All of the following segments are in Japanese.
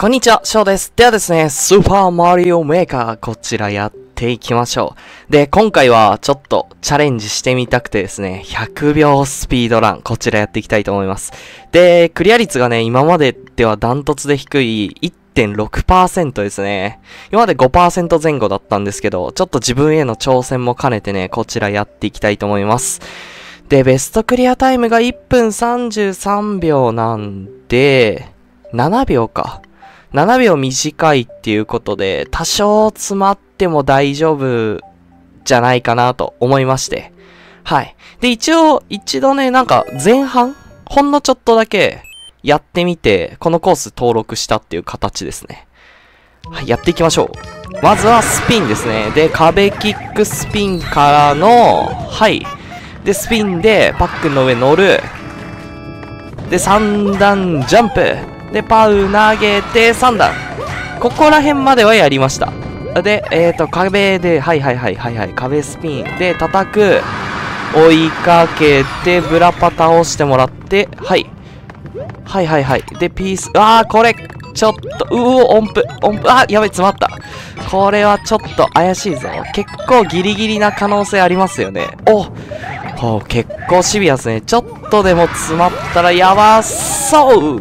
こんにちは、翔です。ではですね、スーパーマリオメーカー、こちらやっていきましょう。で、今回はちょっとチャレンジしてみたくてですね、100秒スピードラン、こちらやっていきたいと思います。で、クリア率がね、今までではダントツで低い1.6%ですね。今まで5%前後だったんですけど、ちょっと自分への挑戦も兼ねてね、こちらやっていきたいと思います。で、ベストクリアタイムが1分33秒なんで、7秒か。7秒短いっていうことで、多少詰まっても大丈夫じゃないかなと思いまして。はい。で、一応、一度ね、なんか前半ほんのちょっとだけやってみて、このコース登録したっていう形ですね。はい、やっていきましょう。まずはスピンですね。で、壁キックスピンからの、はい。で、スピンでパックンの上乗る。で、3段ジャンプ。で、パウ投げて3段。ここら辺まではやりました。で、えっ、ー、と、壁で、はいはいはいはいはい、壁スピンで叩く。追いかけて、ブラパ倒してもらって、はい。はいはいはい。で、ピース、あー、これ、ちょっと、うお、音符、音符、あ、やべ、詰まった。これはちょっと怪しいぞ。結構ギリギリな可能性ありますよね。おほう、結構シビアですね。ちょっとでも詰まったらやばそう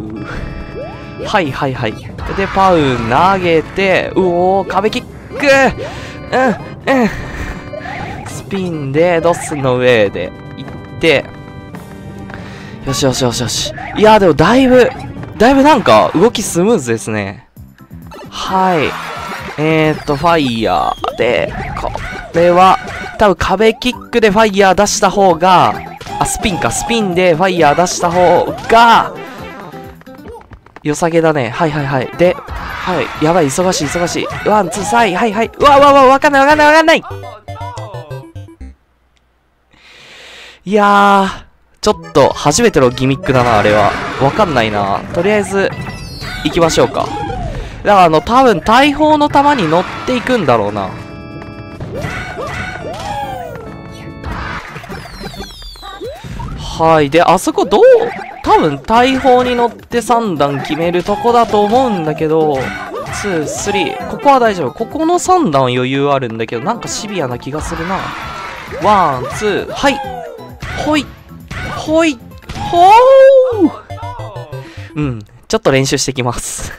はいはいはい。で、パウ投げて、うおー、壁キックうん、うん。スピンで、ドスの上で行って、よしよしよしよし。いやでもだいぶ、だいぶなんか動きスムーズですね。はい。えーっと、ファイヤーで、これは、多分壁キックでファイヤー出した方が、あ、スピンか、スピンでファイヤー出した方が、良さげだね。はいはいはい。で、はい。やばい、忙しい、忙しい。 one, two, サイ、はいはい。うわうわうわ、わかんない、わかんない、わかんないいやー、ちょっと、初めてのギミックだな、あれは。わかんないな。とりあえず、行きましょうか。だから、あの、多分、大砲の弾に乗っていくんだろうな。はい。で、あそこどう、多分大砲に乗って3段決めるとこだと思うんだけど、2、3、ここは大丈夫。ここの3段余裕あるんだけど、なんかシビアな気がするな。 one, two, はい。ほい。ほい。ほーうん。ちょっと練習してきます。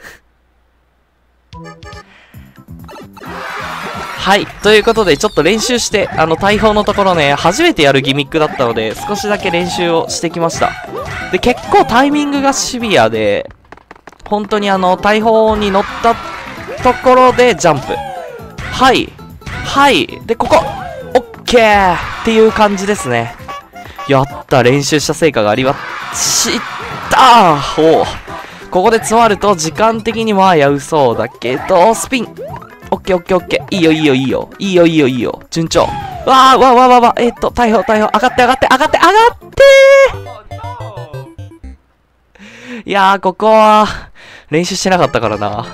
はい。ということで、ちょっと練習して、あの、大砲のところね、初めてやるギミックだったので、少しだけ練習をしてきました。で、結構タイミングがシビアで、本当にあの、大砲に乗ったところでジャンプ。はい。はい。で、ここ。オッケーっていう感じですね。やった。練習した成果がありましたおここで詰まると時間的にも危うそうだけど、スピン。オッケーオッケーオッケー。いいよいいよいいよ。いいよいいよいいよ。順調。わーわーわーわーわー。えー、っと、大砲大砲。上がって上がって上がって上がっていやー、ここは、練習してなかったからな。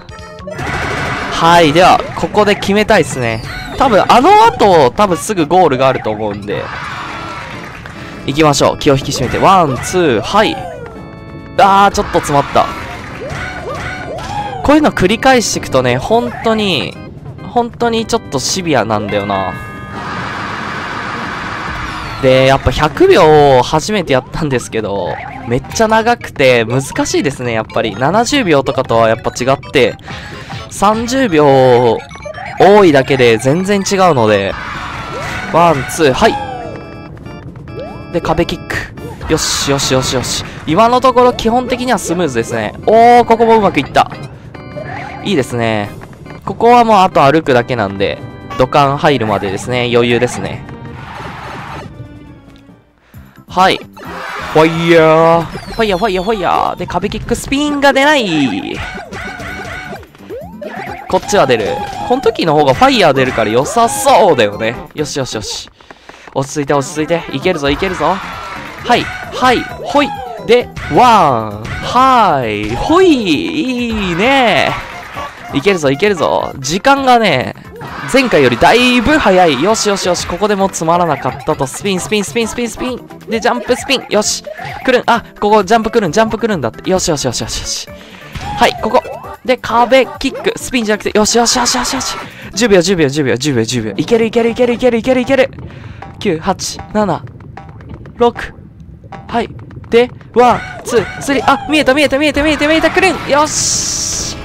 はい。では、ここで決めたいですね。多分、あの後、多分すぐゴールがあると思うんで。行きましょう。気を引き締めて。 one, two, はい。あー、ちょっと詰まった。こういうの繰り返していくとね、本当に、本当にちょっとシビアなんだよな。で、やっぱ100秒を初めてやったんですけど、めっちゃ長くて難しいですね、やっぱり。70秒とかとはやっぱ違って、30秒多いだけで全然違うので、 one, two, はい。で、壁キック。よし、よし、よし、よし。今のところ基本的にはスムーズですね。おー、ここもうまくいった。いいですね。ここはもうあと歩くだけなんで、土管入るまでですね、余裕ですね。はい。ファイヤー。ファイヤー、ファイヤー、ファイヤー。で、壁キックスピンが出ない。こっちは出る。この時の方がファイヤー出るから良さそうだよね。よしよしよし。落ち着いて落ち着いて。いけるぞいけるぞ。はい。はい。ほい。で、ワン。はい。ほい。いいね。いけるぞいけるぞ。時間がね、前回よりだいぶ早い。よしよしよし。ここでもつまらなかったと。スピンスピンスピンスピンスピン。で、ジャンプスピン。よし。来るん。あ、ここジャンプ来るん。ジャンプ来るんだって。よしよしよしよしよし。はい、ここ。で、壁、キック、スピンじゃなくて、よしよしよしよしよし。10秒、10秒、10秒、10秒、10秒。いけるいけるいけるいけるいけるいける。9、8、7、6。はい。で、 one, two, three。あ、見えた見えた見えた見えた見えた、くるん。よし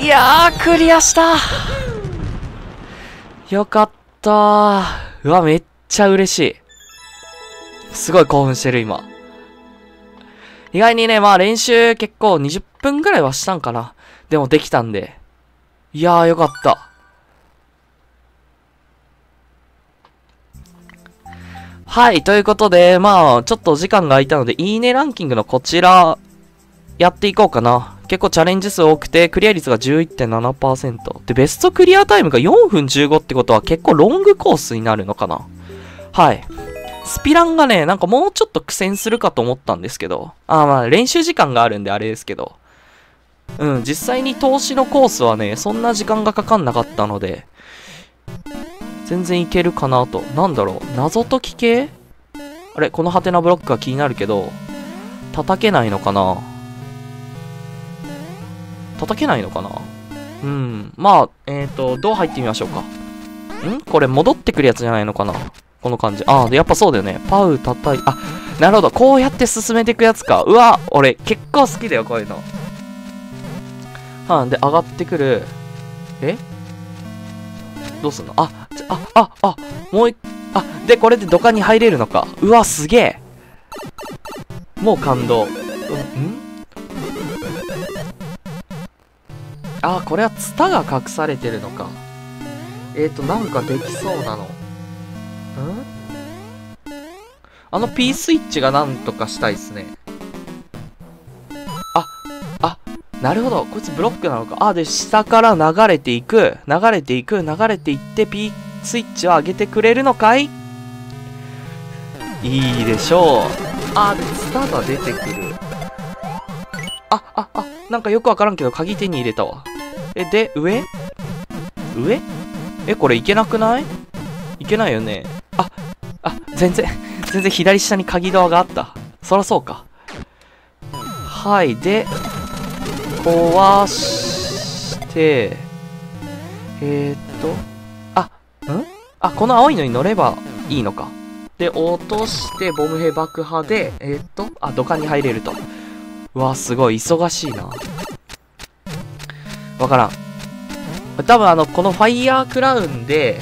いやー、クリアしたよかった。うわ、めっちゃ嬉しい。すごい興奮してる、今。意外にね、まあ練習結構20分ぐらいはしたんかな。でもできたんで。いやーよかった。はい、ということで、まあ、ちょっと時間が空いたので、いいねランキングのこちら、やっていこうかな。結構チャレンジ数多くて、クリア率が11.7%。で、ベストクリアタイムが4分15ってことは結構ロングコースになるのかな。はい。スピランがね、なんかもうちょっと苦戦するかと思ったんですけど、あまあ練習時間があるんであれですけど、うん、実際に投資のコースはね、そんな時間がかかんなかったので、全然いけるかなと。なんだろう、謎解き系？あれ、このハテナブロックが気になるけど、叩けないのかな？叩けないのかな？うん。まあ、えっ、ー、と、どう入ってみましょうか。ん？これ戻ってくるやつじゃないのかな？この感じ。ああ、やっぱそうだよね。パウ叩い、あ、なるほど。こうやって進めていくやつか。うわ、俺結構好きだよ、こういうの。はんで、上がってくる。え？どうすんの？あ、あ、あ、あ、もう一、あ、で、これで土管に入れるのか。うわ、すげえ。もう感動。うん、あ、これはツタが隠されてるのか。えっ、ー、と、なんかできそうなの。ん？あの P スイッチがなんとかしたいっすね。あ、あ、なるほど。こいつブロックなのか。あ、で、下から流れていく。流れていく。流れていって P スイッチを上げてくれるのかい？いいでしょう。あ、で、ツタが出てくる。あ、あ、あ、なんかよくわからんけど鍵手に入れたわ。え、で、上？上？え、これいけなくない？いけないよね。あ、あ、全然、全然左下に鍵ドアがあった。そらそうか。はい、で、壊して、えー、っと、あ、ん？あ、この青いのに乗ればいいのか。で、落として、ボム兵爆破で、えー、っと、あ、土管に入れると。うわ、すごい、忙しいな。わからん。多分あの、このファイヤークラウンで、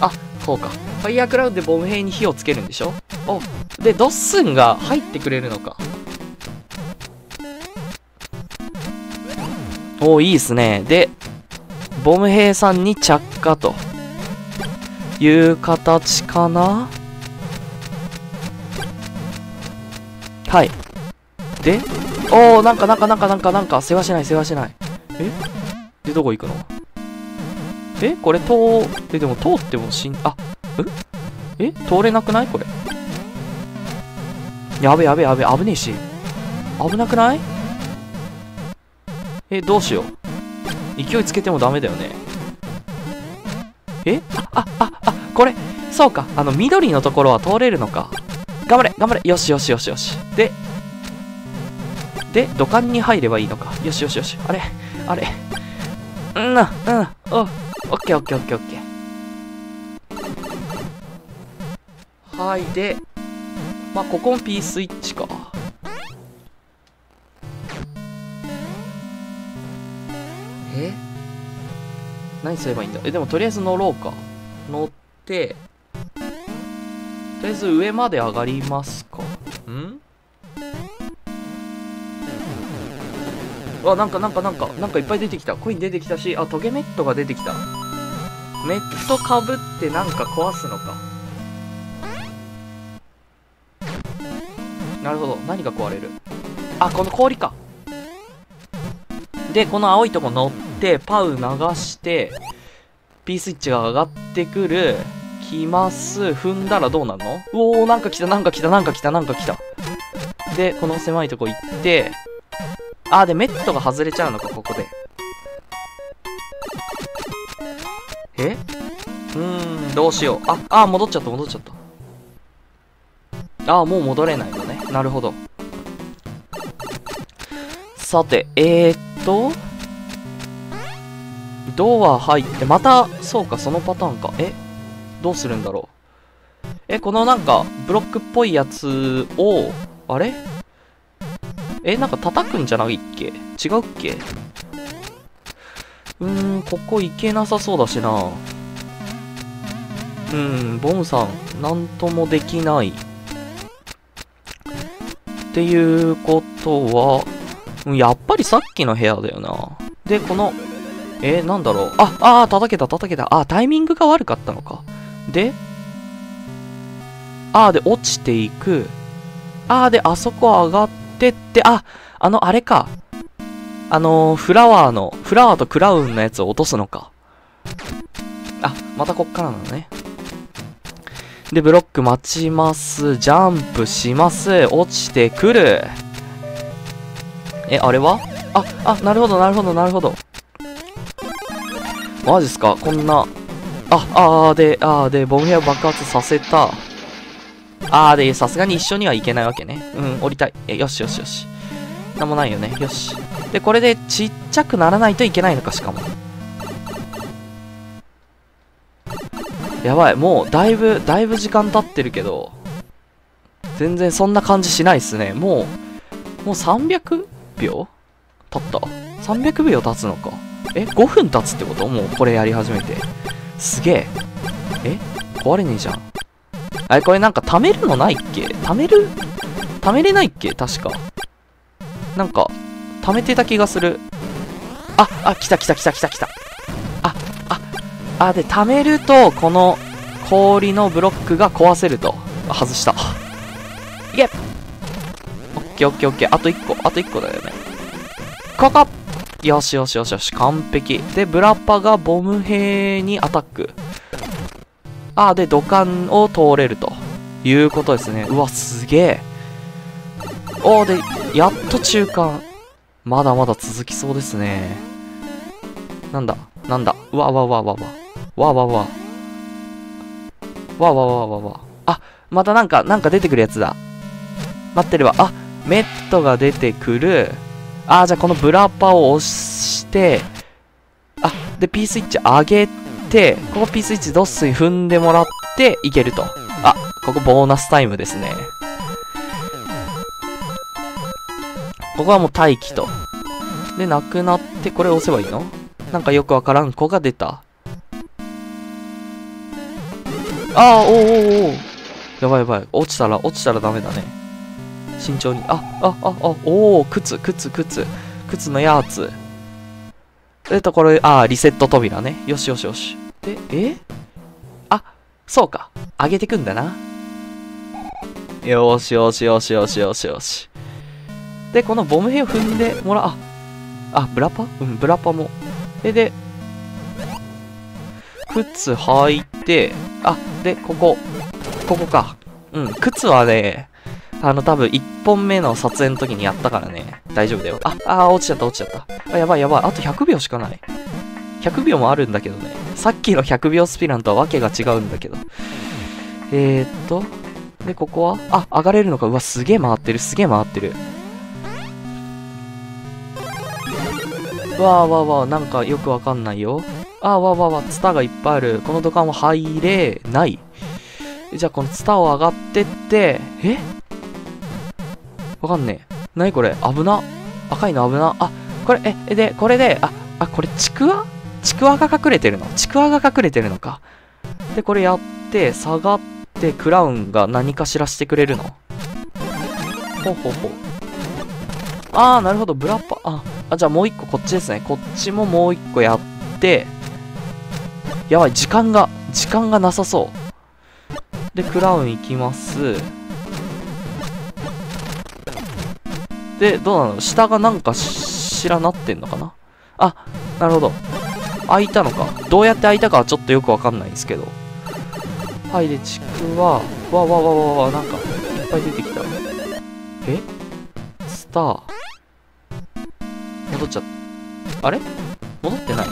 あ、そうか。ファイヤークラウンでボム兵に火をつけるんでしょ？お、で、ドッスンが入ってくれるのか。おいいっすね。で、ボム兵さんに着火という形かな？はい。で、おー、なんかなんかなんかなんかなんか、世話しない世話しない。え？で、どこ行くの？え？これ通、え、でも通ってもしん、あ、え？え？通れなくない？これ。やべやべやべ、危ねえし。危なくない？え、どうしよう。勢いつけてもダメだよね。え？あ、あ、あ、これ、そうか。あの、緑のところは通れるのか。頑張れ、頑張れ。よしよしよしよし。で、で、土管に入ればいいのか。よしよしよし。あれあれうん、うん、お、オッケーオッケーオッケーオッケー。はい、で、まあ、ここも P スイッチか。え？何すればいいんだ？え、でもとりあえず乗ろうか。乗って、とりあえず上まで上がりますか。あ、なんかなんかなんか、なんかいっぱい出てきた。コイン出てきたし、あ、トゲメットが出てきた。メットかぶってなんか壊すのか。なるほど。何が壊れる？あ、この氷か。で、この青いとこ乗って、パウ流して、P スイッチが上がってくる。来ます。踏んだらどうなるの？うおー、なんか来た、なんか来た、なんか来た、なんか来た。で、この狭いとこ行って、あー、で、メットが外れちゃうのか、ここで。え？うーん、どうしよう。あ、あー、戻っちゃった、戻っちゃった。あー、もう戻れないのね。なるほど。さて、えーっと、ドア入って、また、そうか、そのパターンか。え？どうするんだろう。え、このなんか、ブロックっぽいやつを、あれ？え、なんか叩くんじゃないっけ？違うっけ？うーん、ここ行けなさそうだしな。うん、ボムさん、なんともできない。っていうことは、やっぱりさっきの部屋だよな。で、この、え、なんだろう。あ、あー、叩けた、叩けた。あ、タイミングが悪かったのか。で、あーで落ちていく。あーで、あそこ上がってって、あ、あの、あれか。あのー、フラワーの、フラワーとクラウンのやつを落とすのか。あ、またこっからなのね。で、ブロック待ちます。ジャンプします。落ちてくる。え、あれは？あ、あ、なるほど、なるほど、なるほど。マジっすか？こんな。あ、あーで、あーで、ボムヘア爆発させた。あーで、さすがに一緒にはいけないわけね。うん、降りたい。え、よしよしよし。なんもないよね。よし。で、これでちっちゃくならないといけないのか、しかも。やばい、もう、だいぶ、だいぶ時間経ってるけど、全然そんな感じしないっすね。もう、もう300秒？経った ?300 秒経つのか。え ?5 分経つってこと？もうこれやり始めて。すげえ。え？壊れねえじゃん。あれこれなんか貯めるのないっけ？貯める？貯めれないっけ？確か。なんか、貯めてた気がする。あ、あ、来た来た来た来た来た。あ、あ、あ、で、貯めると、この氷のブロックが壊せると。外した。いけオッケーオッケーオッケー。あと1個、あと1個だよね。ここよしよしよしよし、完璧。で、ブラッパがボム兵にアタック。あ、で、土管を通れるということですね。うわ、すげえ。おー、で、やっと中間。まだまだ続きそうですね。なんだ？なんだ？うわわわわわ。わわわ。わわわわわ。あ、またなんか、なんか出てくるやつだ。待ってれば。あ、メットが出てくる。あ、じゃあこのブラッパを押して、あ、で、P スイッチ上げて、ここ P スイッチドッスに踏んでもらっていけると。あ、ここボーナスタイムですね。ここはもう待機と。で、なくなって、これ押せばいいの？なんかよくわからん子が出た。ああ、おおおおやばいやばい。落ちたら、落ちたらダメだね。慎重に。あ、あ、あ、あ、おお靴、靴、靴。靴のやつ。えっと、これ、ああリセット扉ね。よしよしよし。で、え？あ、そうか。上げてくんだな。よしよしよしよしよしよし。で、このボム兵を踏んでもらう。あ、あ、ブラパ？うん、ブラパも。で、で、靴履いて、あ、で、ここ、ここか。うん、靴はね、あの、多分1本目の撮影の時にやったからね、大丈夫だよ。あ、あ、落ちちゃった、落ちちゃった。あ、やばいやばい。あと100秒しかない。100秒もあるんだけどね。さっきの100秒スピランとはわけが違うんだけど。えーっと、で、ここは？あ、上がれるのか。うわ、すげえ回ってる、すげえ回ってる。わーわーわー、なんかよくわかんないよ。あーわーわーわー、ツタがいっぱいある。この土管は入れない。じゃあこのツタを上がってって、え？わかんねえ。なにこれ？危な？赤いの危な？あ、これ、え、で、これで、あ、あ、これちくわ？ちくわが隠れてるの？ちくわが隠れてるのか。で、これやって、下がって、クラウンが何かしらしてくれるの？ほほほ。あー、なるほど、ブラッパ、あ、あ、じゃあもう一個こっちですね。こっちももう一個やって、やばい、時間が、時間がなさそう。で、クラウン行きます。で、どうなの？下がなんかしらなってんのかな？あ、なるほど。開いたのか。どうやって開いたかはちょっとよくわかんないんですけど。はい、で、ちくわ、わわわわわ、なんか、いっぱい出てきた。え？スター。戻っちゃった。あれ？戻ってない。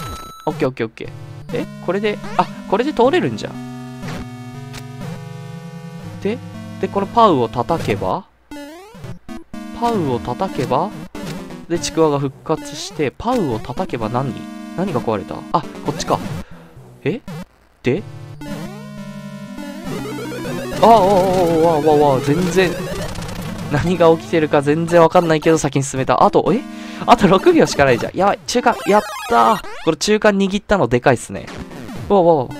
オッケーオッケーオッケー。え？これで、あ、これで通れるんじゃん。で、で、このパウを叩けば？パウを叩けば、で、ちくわが復活して、パウを叩けば何？何が壊れた？あ、こっちか。え？で？ああ、ああ、ああ、ああ、全然、何が起きてるか全然わかんないけど先に進めた。あと、え？あと6秒しかないじゃん。やばい、中間、やったー。これ中間握ったのでかいっすね。うわわわ。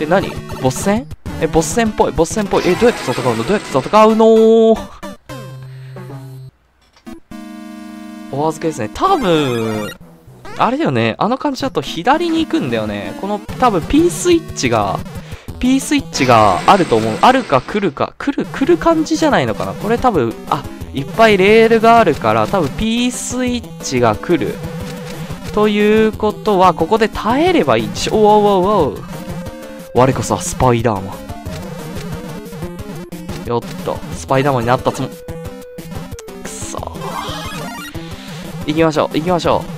え、何？ボス戦え、ボス戦っぽい、ボス戦っぽい。え、どうやって戦うの？どうやって戦うのー？お預けですね。多分、あれだよね。あの感じだと左に行くんだよね。この多分 P スイッチが、P スイッチがあると思う。あるか来るか。来る、来る感じじゃないのかな。これ多分、あ、いっぱいレールがあるから、多分 P スイッチが来る。ということは、ここで耐えればいいんでしょ。おおおお我こそはスパイダーマン。よっと、スパイダーマンになったつも、く行きましょう、行きましょう。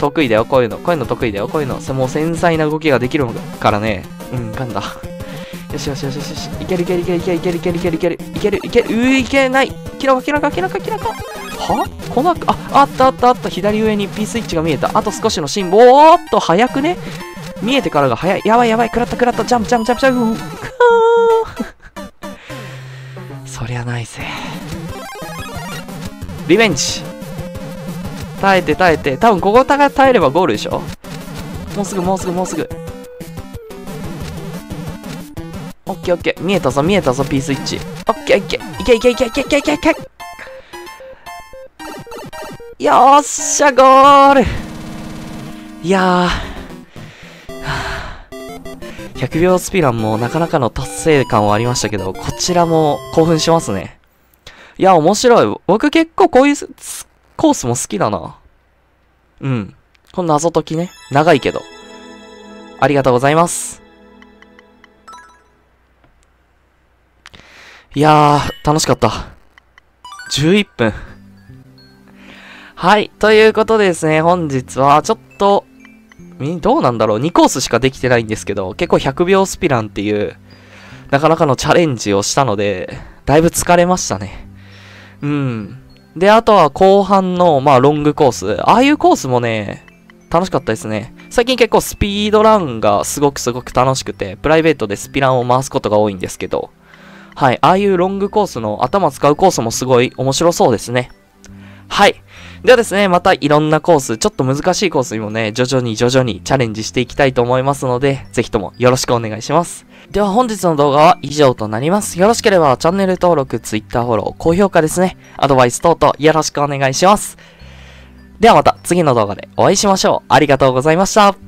得意だよ、こういうの。こういうの得意だよ、こういうの。もう繊細な動きができるからね。うん、噛んだ。よしよしよしよし。いけるいけるいけるいけるいけるいけるいけるいけるいけるいけるうーいけないキラかキラかキラかキラかは？このあ、あったあったあった左上に P スイッチが見えた。あと少しのシーン。おーっと早くね見えてからが早い。やばいやばい。食らった食らった。ジャンプジャンプジャンプジャンプ。そりゃないぜ。リベンジ耐えて耐えて。多分ここが耐えればゴールでしょもうすぐもうすぐもうすぐ。オッケーオッケー。見えたぞ見えたぞ P スイッチ。オッケーオッケー。いけいけいけいけいけいけいけよーっしゃゴールいやー。100秒スピランもなかなかの達成感はありましたけど、こちらも興奮しますね。いや、面白い。僕結構こういうコースも好きだな。うん。この謎解きね。長いけど。ありがとうございます。いやー、楽しかった。11分。はい。ということでですね、本日はちょっとどうなんだろう ?2 コースしかできてないんですけど、結構100秒スピランっていう、なかなかのチャレンジをしたので、だいぶ疲れましたね。うん。で、あとは後半の、まあ、ロングコース。ああいうコースもね、楽しかったですね。最近結構スピードランがすごくすごく楽しくて、プライベートでスピランを回すことが多いんですけど、はい、ああいうロングコースの頭使うコースもすごい面白そうですね。はい。ではですね、またいろんなコース、ちょっと難しいコースにもね、徐々に徐々にチャレンジしていきたいと思いますので、ぜひともよろしくお願いします。では本日の動画は以上となります。よろしければチャンネル登録、ツイッターフォロー、高評価ですね、アドバイス等々よろしくお願いします。ではまた次の動画でお会いしましょう。ありがとうございました。